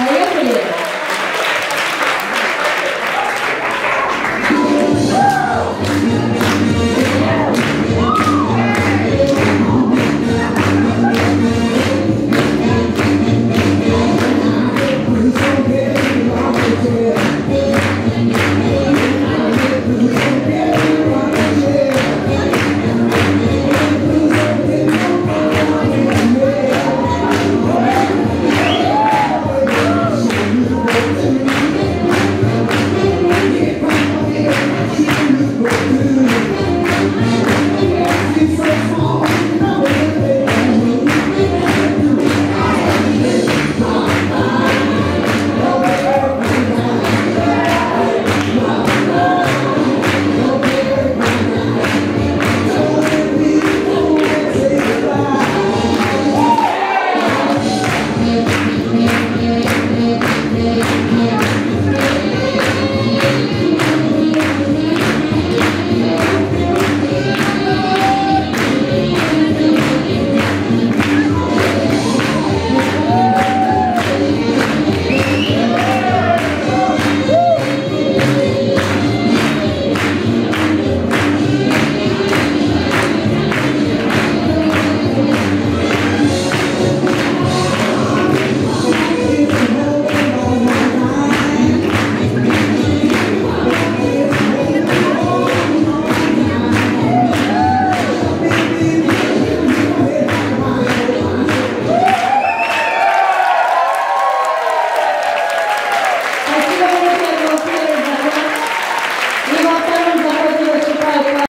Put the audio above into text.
Поехали!